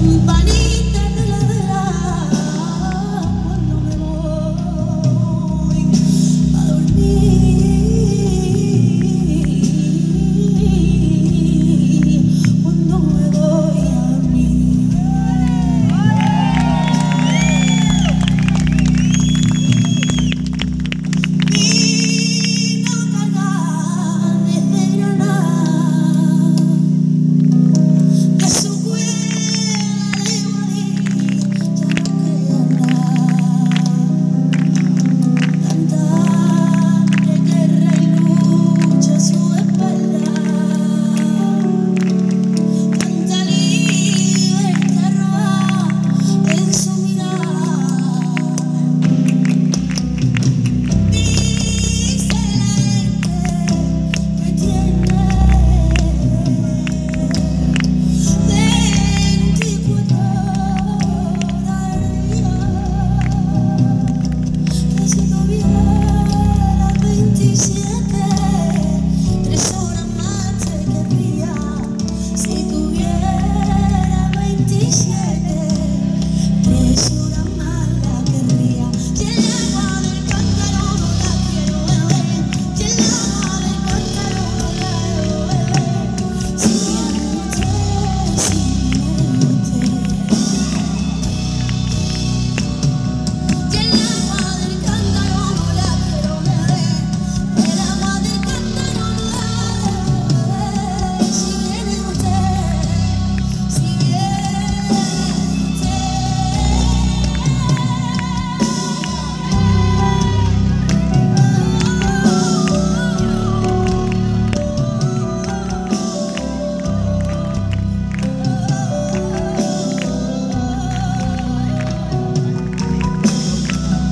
somebody